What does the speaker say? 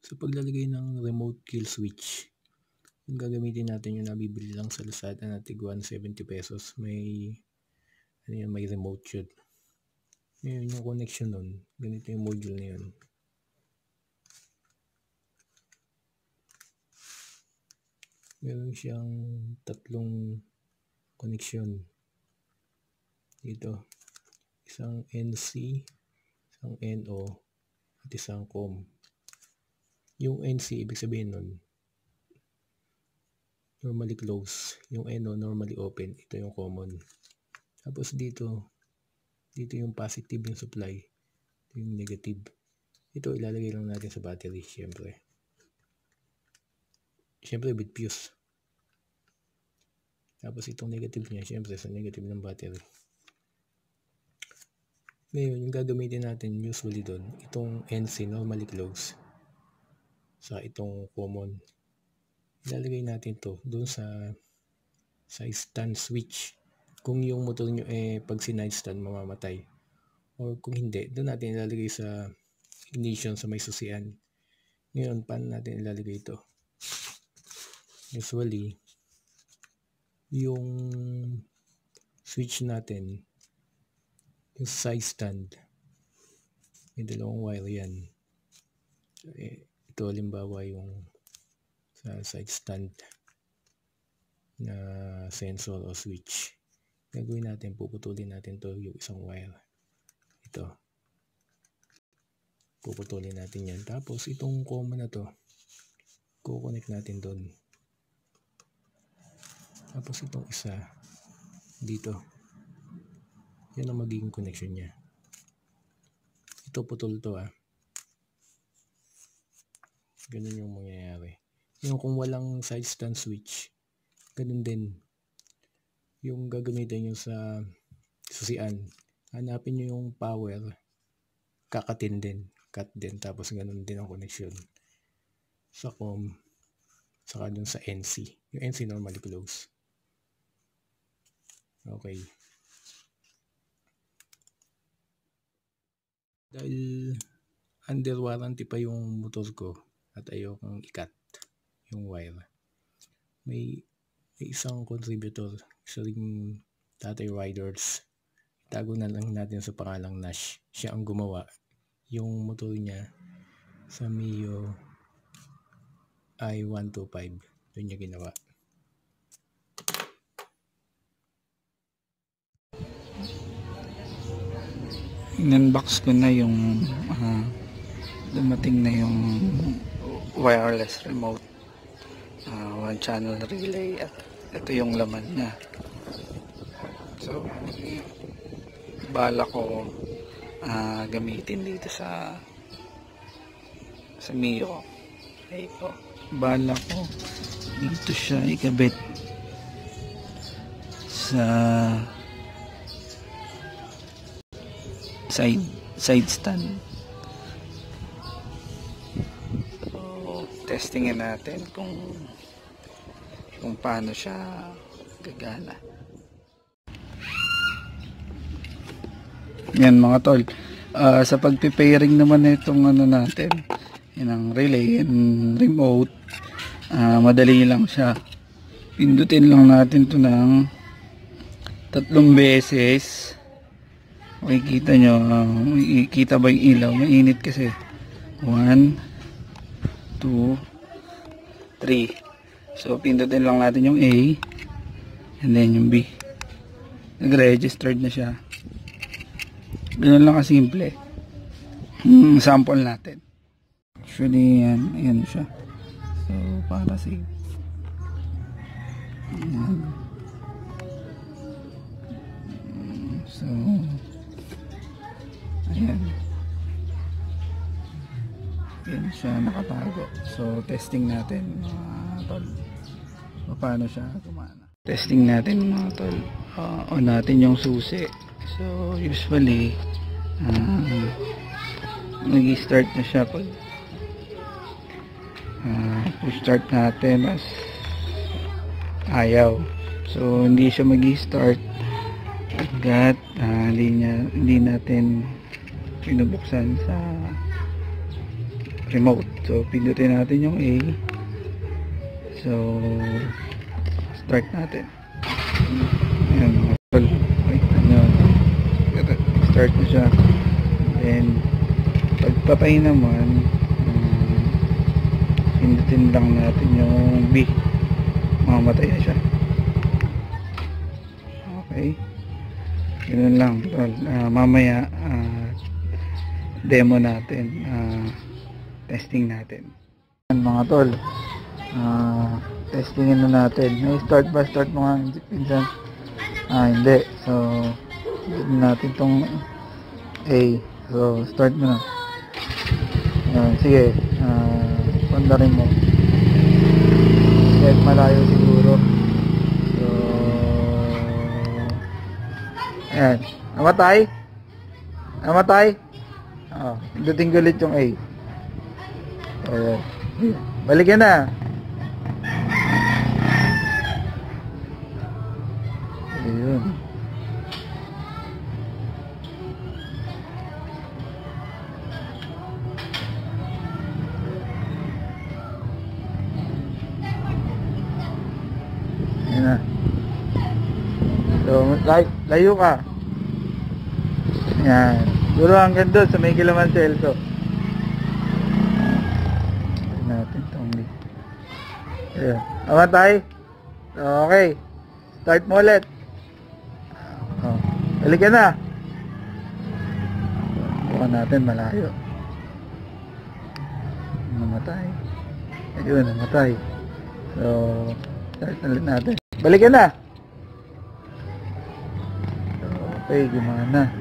sa paglalagay ng remote kill switch. Yung gagamitin natin yung nabibili lang sa Lazada na tig 170 pesos. May ano yun, may remote yun. Ngayon yung connection nun, ganito yung module na yun. Meron siyang tatlong connection. Dito. Isang NC, isang NO, at isang COM. Yung NC, ibig sabihin nun, normally close. Yung NO, normally open. Ito yung common. Tapos dito, dito yung positive yung supply. Ito yung negative. Ito, ilalagay lang natin sa battery, syempre. Syempre, with fuse. Tapos itong negative niya, syempre, sa negative ng battery. Ngayon, yung gagamitin natin usually doon, itong NC normally close sa itong common. Ilalagay natin to doon sa sa stand switch. Kung yung motor nyo eh pag sinight stand mamamatay. O kung hindi, doon natin ilalagay sa ignition sa may susian. Ngayon, paano natin ilalagay ito? Usually, yung switch natin yung side stand may dalawang wire yan so, eh, ito halimbawa yung sa side stand na sensor o switch gagawin natin puputulin natin to yung isang wire. Ito. Puputulin natin yan. Tapos itong common na to kukonect natin doon tapos itong isa dito. Yan ang magiging connection niya. Ito putol to ah. Ganun yung mangyayari. Yung kung walang side stand switch, ganun din. Yung gagamitin nyo sa susian, hanapin nyo yung power, kakatin din, cut din, tapos ganun din ang connection. Sa com, saka dun sa NC. Yung NC normally close. Okay. Dahil under warranty pa yung motor ko at ayokong ikat yung wire. May, may isang contributor, isa tatay riders. Tago na lang natin sa pangalang Nash. Siya ang gumawa. Yung motor niya sa Mio i125. Doon niya ginawa. in-unbox ko na yung uh, dumating na yung wireless remote uh, one channel relay at ito yung laman niya. So bala ko uh, gamitin dito sa sa Mio. Po. Bala ko dito siya ikabit sa side side stand testingin natin kung kung paano siya gagana. Yan mga tol. Uh, sa pagpipairing naman itong ano natin yan relay and remote uh, madali lang siya. Pindutin lang natin to ng tatlong beses. Makikita nyo uh, makikita ba yung ilaw? Mainit kasi. 1 2 3 so pindutin lang natin yung A and then yung B. Nag registered na siya. Ganun lang kasimple. Hmm, sample natin. Actually yan yan siya. So para save yan Ayan siya nakatago. So, testing natin mga tol. Paano siya gumana. Testing natin mga tol. Uh, on natin yung susi. So, usually, uh, nag-start na siya pag uh, start natin as ayaw. So, hindi siya mag-start agad uh, hindi, niya, hindi natin pinubuksan sa remote. So, pindutin natin yung A. So, start natin. Ayan, mga tol. Ano. Start na siya. Then, pagpatay naman, um, pindutin lang natin yung B. Mamamatay siya. Okay. Ganun lang. Tol. Ah, mamaya, ah, demo natin. ah, testing natin. Mga tol. Ah, testingin na natin. May start ba? Start mo nga, pinsan. Ah, hindi. So, natin tong A. So, start mo na. Yan, sige. Ah, pandarin mo. Kahit malayo siguro. So, ayan. Namatay? Namatay? Ah, dating galit yung A. Ayan. Balikan na. Ayun. Ayan na. So, lay layo ka. Yan. Duro hanggang doon sa may kilaman si Elso. Ayan. Amatay. Okay. Start mo ulit. Oh. Balik ka na. Buka natin malayo. Namatay. Ayun, namatay. So, start na ulit natin. Balik ka na. Okay, gumana.